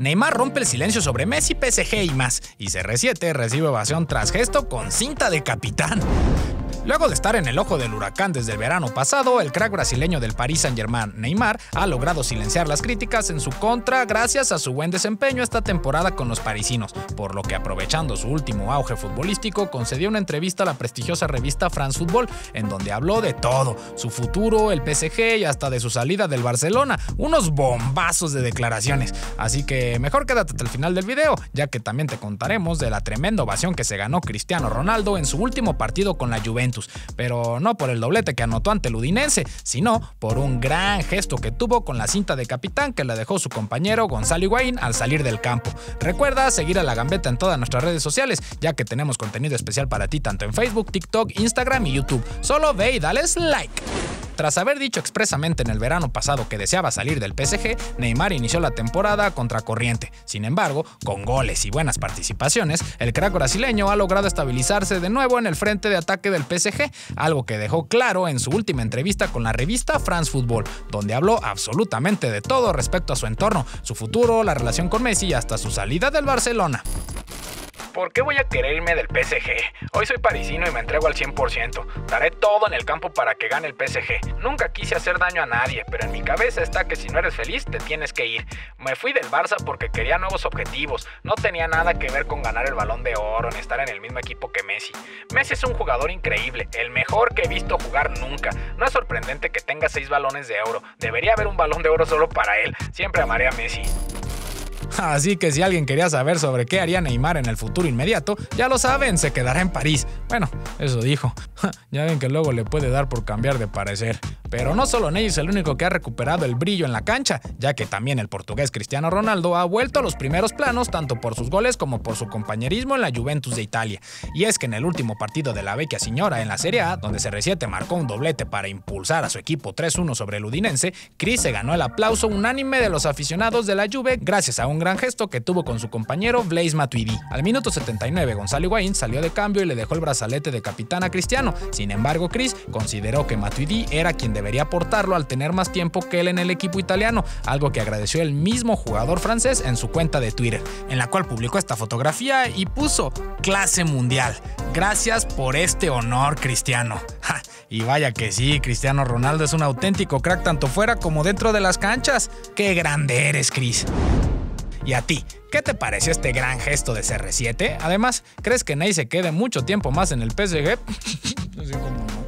Neymar rompe el silencio sobre Messi, PSG y más, y CR7 recibe ovación tras gesto con cinta de capitán. Luego de estar en el ojo del huracán desde el verano pasado, el crack brasileño del Paris Saint-Germain, Neymar, ha logrado silenciar las críticas en su contra gracias a su buen desempeño esta temporada con los parisinos, por lo que aprovechando su último auge futbolístico, concedió una entrevista a la prestigiosa revista France Football, en donde habló de todo, su futuro, el PSG y hasta de su salida del Barcelona, unos bombazos de declaraciones. Así que mejor quédate hasta el final del video, ya que también te contaremos de la tremenda ovación que se ganó Cristiano Ronaldo en su último partido con la Juventus pero no por el doblete que anotó ante el Udinense, sino por un gran gesto que tuvo con la cinta de capitán que le dejó su compañero Gonzalo Higuaín al salir del campo. Recuerda seguir a La Gambeta en todas nuestras redes sociales, ya que tenemos contenido especial para ti tanto en Facebook, TikTok, Instagram y YouTube. Solo ve y dale like. Tras haber dicho expresamente en el verano pasado que deseaba salir del PSG, Neymar inició la temporada contra corriente. Sin embargo, con goles y buenas participaciones, el crack brasileño ha logrado estabilizarse de nuevo en el frente de ataque del PSG, algo que dejó claro en su última entrevista con la revista France Football, donde habló absolutamente de todo respecto a su entorno, su futuro, la relación con Messi y hasta su salida del Barcelona. ¿Por qué voy a querer irme del PSG? Hoy soy parisino y me entrego al 100%. Daré todo en el campo para que gane el PSG. Nunca quise hacer daño a nadie, pero en mi cabeza está que si no eres feliz te tienes que ir. Me fui del Barça porque quería nuevos objetivos. No tenía nada que ver con ganar el balón de oro ni estar en el mismo equipo que Messi. Messi es un jugador increíble, el mejor que he visto jugar nunca. No es sorprendente que tenga 6 balones de oro. Debería haber un balón de oro solo para él. Siempre amaré a Messi. Así que si alguien quería saber sobre qué haría Neymar en el futuro inmediato, ya lo saben, se quedará en París. Bueno, eso dijo. ya ven que luego le puede dar por cambiar de parecer. Pero no solo Ney es el único que ha recuperado el brillo en la cancha, ya que también el portugués Cristiano Ronaldo ha vuelto a los primeros planos tanto por sus goles como por su compañerismo en la Juventus de Italia. Y es que en el último partido de la Vecchia Signora en la Serie A, donde CR7 marcó un doblete para impulsar a su equipo 3-1 sobre el Udinense, Chris se ganó el aplauso unánime de los aficionados de la Juve gracias a un gran gesto que tuvo con su compañero Blaise Matuidi. Al minuto 79, Gonzalo Higuaín salió de cambio y le dejó el brazalete de capitán a Cristiano. Sin embargo, Chris consideró que Matuidi era quien debería aportarlo al tener más tiempo que él en el equipo italiano, algo que agradeció el mismo jugador francés en su cuenta de Twitter, en la cual publicó esta fotografía y puso clase mundial. Gracias por este honor, Cristiano. y vaya que sí, Cristiano Ronaldo es un auténtico crack tanto fuera como dentro de las canchas. ¡Qué grande eres, Chris! ¿Y a ti? ¿Qué te pareció este gran gesto de CR7? Además, ¿crees que Ney se quede mucho tiempo más en el PSG?